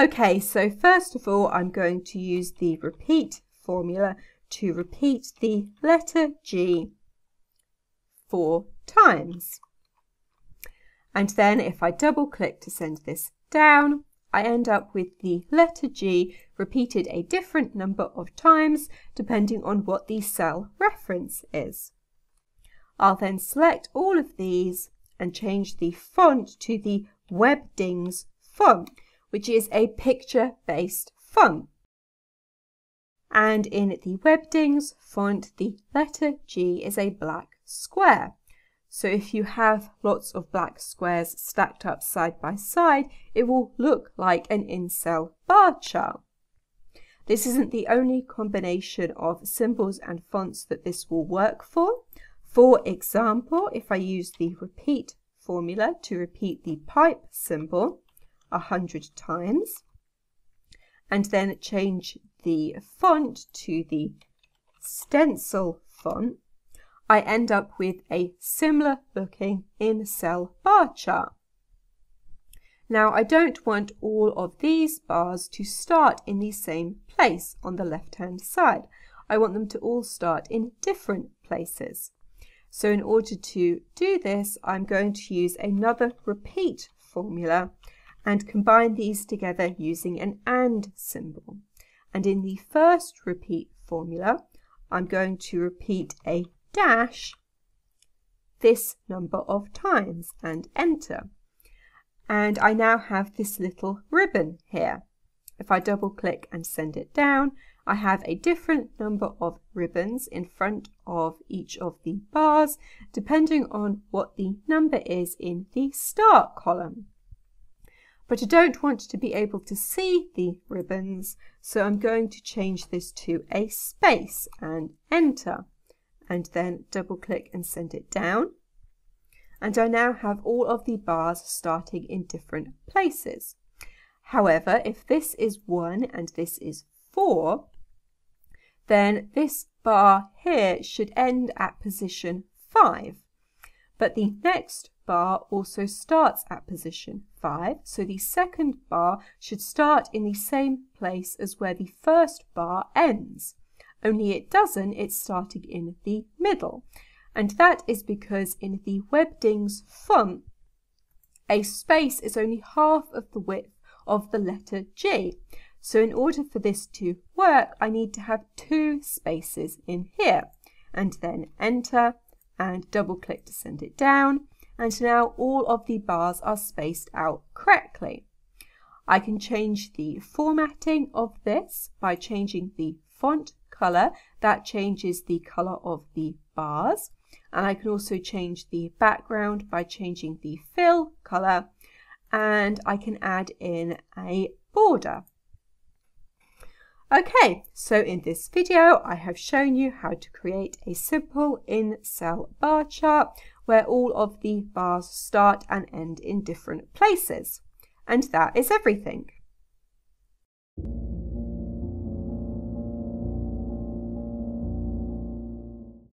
Okay, so first of all, I'm going to use the repeat formula to repeat the letter G four times. And then if I double click to send this down, I end up with the letter G repeated a different number of times depending on what the cell reference is. I'll then select all of these and change the font to the Webdings font, which is a picture-based font. And in the Webdings font, the letter G is a black square. So if you have lots of black squares stacked up side by side, it will look like an in-cell bar chart. This isn't the only combination of symbols and fonts that this will work for. For example, if I use the repeat formula to repeat the pipe symbol a hundred times, and then change the font to the stencil font, I end up with a similar looking in-cell bar chart. Now I don't want all of these bars to start in the same place on the left hand side. I want them to all start in different places. So in order to do this, I'm going to use another repeat formula and combine these together using an AND symbol. And in the first repeat formula, I'm going to repeat a dash this number of times and enter. And I now have this little ribbon here. If I double click and send it down, I have a different number of ribbons in front of each of the bars, depending on what the number is in the start column. But I don't want to be able to see the ribbons, so I'm going to change this to a space and enter and then double click and send it down. And I now have all of the bars starting in different places. However, if this is 1 and this is 4, then this bar here should end at position 5. But the next bar also starts at position 5, so the second bar should start in the same place as where the first bar ends only it doesn't, it's starting in the middle. And that is because in the Webdings font, a space is only half of the width of the letter G. So in order for this to work, I need to have two spaces in here and then enter and double click to send it down. And now all of the bars are spaced out correctly. I can change the formatting of this by changing the font color, that changes the color of the bars. And I can also change the background by changing the fill color. And I can add in a border. Okay, so in this video, I have shown you how to create a simple in-cell bar chart where all of the bars start and end in different places. And that is everything.